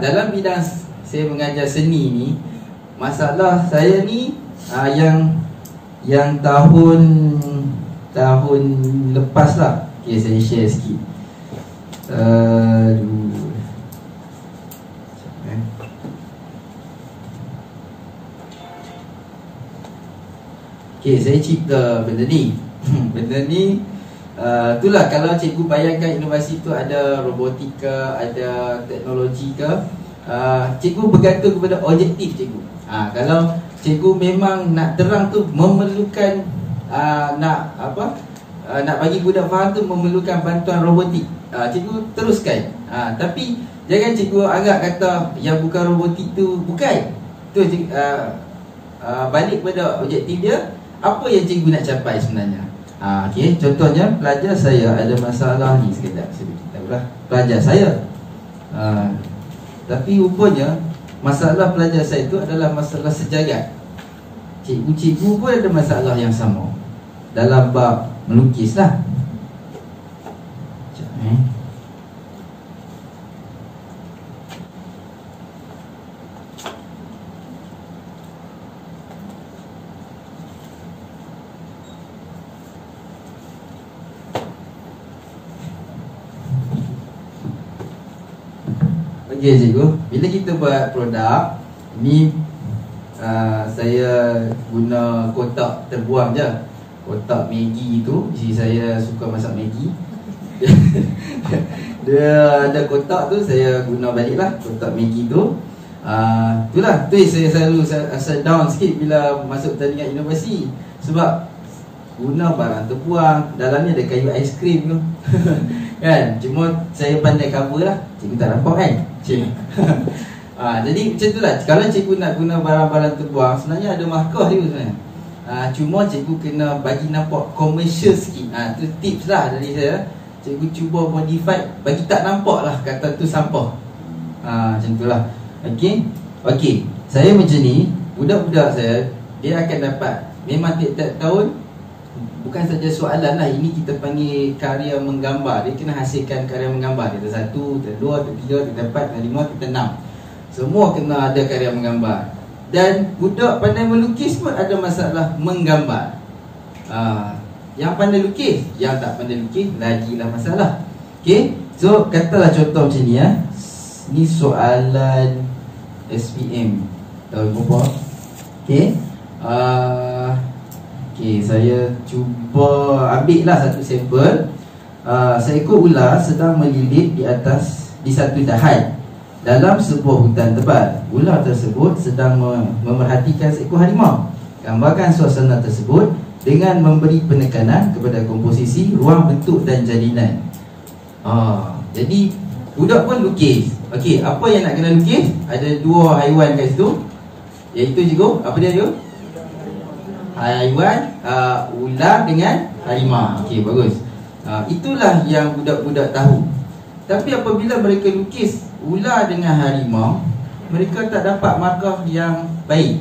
dalam bidang saya mengajar seni ni masalah saya ni uh, yang yang tahun tahun lepas lah okay, saya share sikit. Aduh Okay, saya cipta benda ni. Benda ni uh, Itulah kalau cikgu bayangkan inovasi tu ada robotika Ada teknologi ke uh, Cikgu bergantung kepada objektif cikgu. Uh, Kalau cikgu memang nak terang tu Memerlukan uh, Nak apa uh, Nak bagi budak faham tu Memerlukan bantuan robotik. Uh, Cikgu teruskan. Uh, Tapi Jangan cikgu anggap kata Yang bukan robotik tu. Bukan. Tu uh, uh, Balik kepada objektif dia apa yang cikgu nak capai sebenarnya ha, okay. Contohnya pelajar saya ada masalah ni sekejap Saya beritahu lah Pelajar saya. Ha, Tapi rupanya Masalah pelajar saya itu adalah masalah sejagat. Cikgu-cikgu pun ada masalah yang sama. Dalam bab melukis lah Okey cikgu, bila kita buat produk Ni uh, Saya guna kotak terbuang je. Kotak Maggi tu Jadi saya suka masak Maggi. Dia ada kotak tu Saya guna balik lah Kotak Maggi tu. Uh, Itulah tu saya selalu Saya down sikit bila masuk tandingan inovasi. Sebab Guna barang terbuang Dalamnya ada kayu aiskrim tu Kan? Cuma saya pandai cover lah. Cikgu tak nampak kan? Cikgu ha, Jadi macam tu lah. Kalau cikgu nak guna barang-barang terbuang Sebenarnya ada markah dia sebenarnya. Ha, Cuma cikgu kena bagi nampak Commercial sikit. Ha, Tu tips lah dari saya. Cikgu cuba modify Bagi tak nampak lah kata tu sampah. Ha, Macam tu lah. Okay Okay Saya macam ni Budak-budak saya Dia akan dapat Memang tiap-tiap tahun Bukan saja soalan lah Ini kita panggil karya menggambar. Dia kena hasilkan karya menggambar. Kita satu, kita dua, kita tiga, kita empat, kita lima, kita enam. Semua kena ada karya menggambar. Dan budak pandai melukis pun ada masalah menggambar. Uh, Yang pandai lukis Yang tak pandai lukis Lagilah masalah. Okay So katalah contoh macam ni ya. Ni soalan SPM Tahu berapa Okay uh, Okey, saya cuba ambil lah satu sampel. Uh, seekor ular sedang melilit di atas di satu dahan dalam sebuah hutan tebal. Ular tersebut sedang memerhatikan seekor harimau. Gambarkan suasana tersebut dengan memberi penekanan kepada komposisi, ruang bentuk dan jalinan. Uh, jadi budak pun lukis. Okey, apa yang nak kena lukis? Ada dua haiwan kat situ. Iaitu juga apa dia tu? Haiwan uh, ular dengan harimau. Okey, bagus. Uh, itulah yang budak-budak tahu. Tapi apabila mereka lukis ular dengan harimau, mereka tak dapat markah yang baik.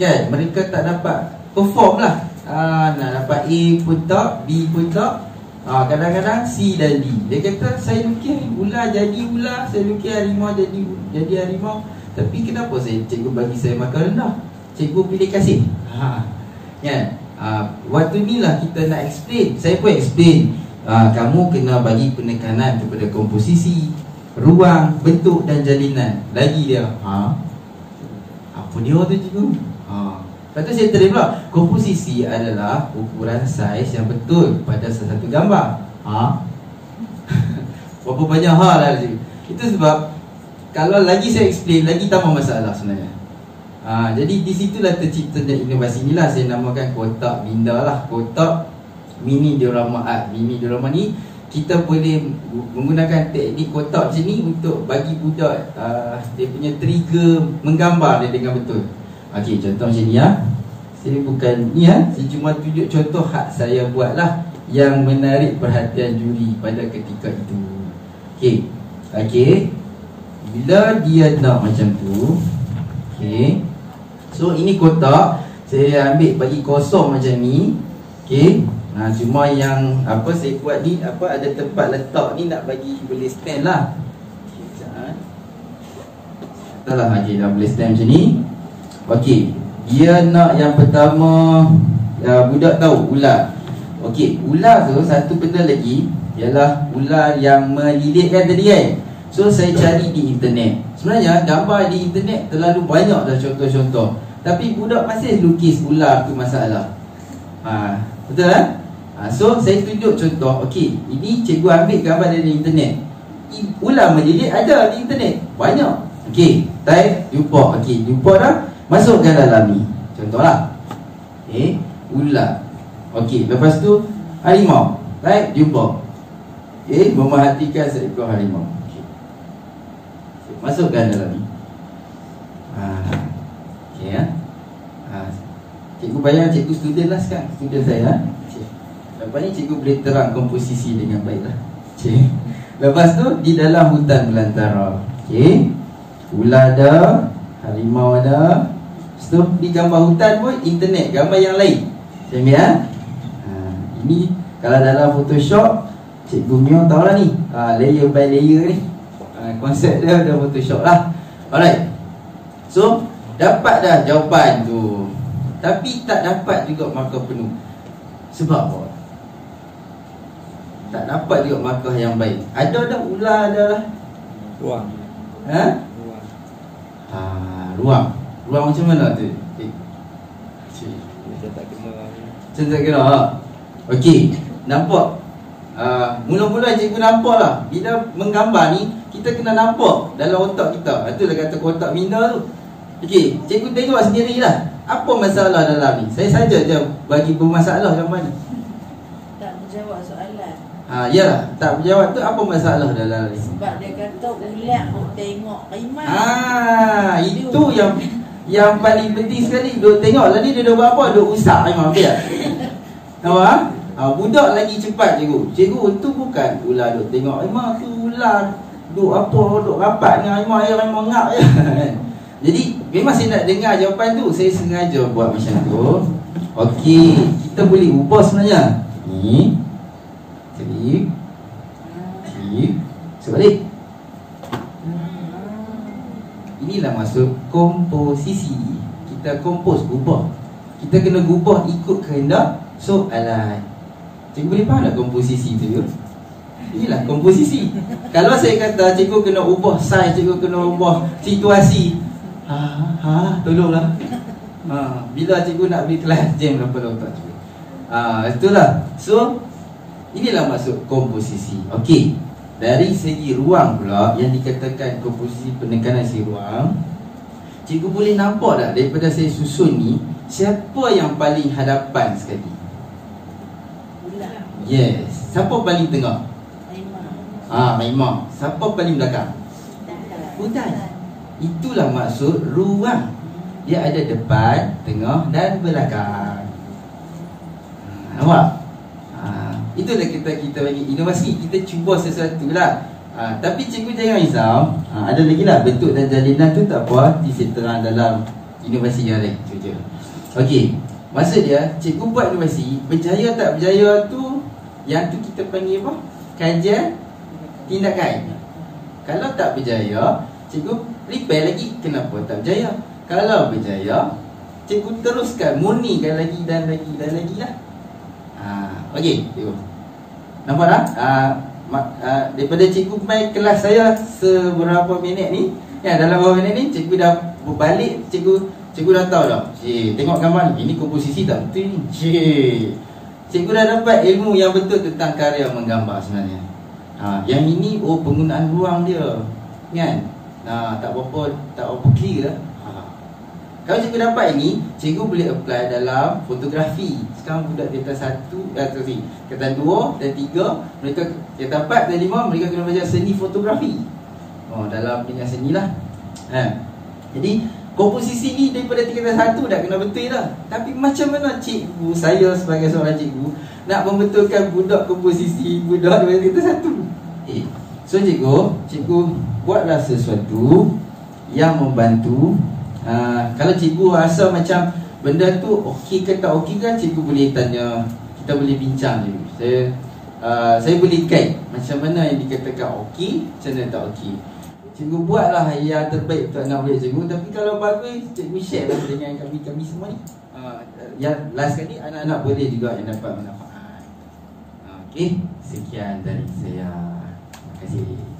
Kan? Mereka tak dapat perform lah. Uh, nak dapat A pun tak, B pun tak. Uh, kadang-kadang C dan D. Dia kata saya lukis ular jadi ular, saya lukis harimau jadi jadi harimau. Tapi kenapa saya cikgu bagi saya markah rendah? Cikgu pilih kasih. Ha. Kan? Uh, waktu ni lah kita nak explain Saya pun explain uh, Kamu kena bagi penekanan kepada komposisi Ruang, bentuk dan jalinan Lagi dia ha? Apa dia tu cikgu? Ha. Lepas tu saya terima Komposisi adalah ukuran saiz yang betul pada satu gambar ha? Berapa banyak hal lah cikgu Itu sebab Kalau lagi saya explain, lagi tambah masalah sebenarnya Ha, jadi di situlah tercipta inovasi inilah saya namakan kotak minda lah. Kotak mini diorama art. Mini diorama ni kita boleh menggunakan teknik kotak macam ni untuk bagi budak uh, dia punya trigger menggambar dia dengan betul. Okey contoh macam ni ya saya bukan ni ya saya cuma tunjuk contoh hak saya buat lah yang menarik perhatian juri pada ketika itu. Okey. Okey. Bila dia nak macam tu Okey So ini kotak Saya ambil bagi kosong macam ni. Okay Nah, cuma yang apa saya buat ni apa ada tempat letak ni nak bagi boleh stand lah. Okay, Entahlah lagi dah boleh stand macam ni. Okey. Dia nak yang pertama ya, Budak tahu ular. Okey Ular tu satu benda lagi Ialah ular yang melilitkan tadi kan? So saya cari di internet. Sebenarnya gambar di internet terlalu banyak dah contoh-contoh Tapi budak masih lukis ular tu masalah ha, Betul kan? Ha, so saya tunjuk contoh Okey Ini cikgu ambil gambar dari internet Ular melilit ada di internet Banyak Okey, type jumpa. Okey, jumpa dah. Masukkan dalam ni. Contohlah. Okey, ular. Okey, lepas tu harimau. Type jumpa. Okey, memerhatikan seekor harimau. Okey. Masukkan dalam ni. Ha. Okey ya. Ha. Cikgu bayar cikgu student lah sekarang. Student saya. Ha? Lepas ni cikgu boleh terang komposisi dengan baik lah. Lepas tu di dalam hutan belantara. Okey. Ular ada Harimau ada Lepas di gambar hutan pun internet Gambar yang lain Saya ambil ha? Ini kalau dalam Photoshop Cikgu Mio tahu lah ni ha, Layer by layer ni ha, Konsep dia ada Photoshop lah Alright So Dapat dah jawapan tu Tapi tak dapat juga markah penuh. Sebab apa? Tak dapat juga markah yang baik. Ada dah ular ada lah. Ruang. Ha? ha, ruang. Ruang macam mana tu? Eh. macam tak kena macam tak kena ha? Okey, nampak? Uh, Mula-mula cikgu nampak lah. Bila menggambar ni Kita kena nampak dalam otak kita. Itu lah kata kotak minda tu. Okey, cikgu tengok sendirilah Apa masalah dalam ni Saya saja je bagi bermasalah gambar ni Tak menjawab soalan Ha, ya, tak berjawab tu apa masalah dalam ni? Sebab dia kata ulat duk tengok iman. Ah, itu yang yang paling penting sekali duk tengok lah ni dia dah buat apa? Duk usap memang biar. Nampak? Ha, budak lagi cepat cikgu. Cikgu tu bukan ular duk tengok. Memang tu ular duk apa duk rapat dengan memang air memang ngap je. Jadi memang saya nak dengar jawapan tu. Saya sengaja buat macam tu. Okey, kita boleh ubah sebenarnya. Ni Klik Klik Sebalik Inilah masuk komposisi Kita kompos, gubah Kita kena gubah ikut kehendak soalan Cikgu boleh faham tak komposisi tu Inilah komposisi Kalau saya kata cikgu kena ubah saiz Cikgu kena ubah situasi Ha, ha, tolonglah. Ha, Bila cikgu nak beri kelas jam berapa dah tak cikgu? Ha, itulah. So, Inilah maksud komposisi. Okey. Dari segi ruang pula Yang dikatakan komposisi penekanan si ruang Cikgu boleh nampak tak Daripada saya susun ni Siapa yang paling hadapan sekali. Yes. Siapa paling tengah. Ah, ha, Maimah. Siapa paling belakang? Hutan Itulah maksud ruang. Dia ada depan, tengah dan belakang. Ha, Nampak? Itulah kita kita bagi inovasi. Kita cuba sesuatu lah ha, Tapi cikgu jangan risau. Ha, Ada lagi lah bentuk dan jalinan tu tak apa. Terang dalam inovasi yang lain. Okey Maksud dia cikgu buat inovasi. Berjaya tak berjaya tu Yang tu kita panggil apa? Kajian tindakan. Kalau tak berjaya Cikgu repair lagi Kenapa tak berjaya Kalau berjaya Cikgu teruskan Murnikan lagi dan lagi dan lagi lah Ha, okey, tengok. Nampak tak? Ha, uh, daripada cikgu main kelas saya seberapa minit ni, ya dalam beberapa minit ni cikgu dah berbalik, cikgu cikgu dah tahu dah. Cik, tengok gambar ni, ini komposisi tak betul ni. Cik. Cikgu dah dapat ilmu yang betul tentang karya menggambar sebenarnya. Ha, yang ini oh penggunaan ruang dia. Kan? Ha, tak apa tak apa clear lah. Kalau cikgu dapat ini, cikgu boleh apply dalam fotografi. Sekarang budak tingkatan satu, eh, sorry, tingkatan dua dan tiga, mereka tingkatan empat dan lima, mereka kena belajar seni fotografi. Oh, dalam bidang seni lah. Ha. Jadi, komposisi ni daripada tingkatan satu dah kena betul lah. Tapi macam mana cikgu, saya sebagai seorang cikgu, nak membetulkan budak komposisi budak daripada tingkatan satu? Eh, so cikgu, cikgu buatlah sesuatu yang membantu Uh, kalau cikgu rasa macam benda tu okey ke tak okey kan cikgu boleh tanya kita boleh bincang je. Saya uh, saya boleh guide macam mana yang dikatakan okey macam mana tak okey. Cikgu buatlah yang terbaik untuk anak murid cikgu Tapi kalau bagus, cikgu share lah dengan kami-kami semua ni. Uh, Yang last kali, anak-anak boleh juga yang dapat manfaat. Uh, Okey, sekian dari saya. Terima kasih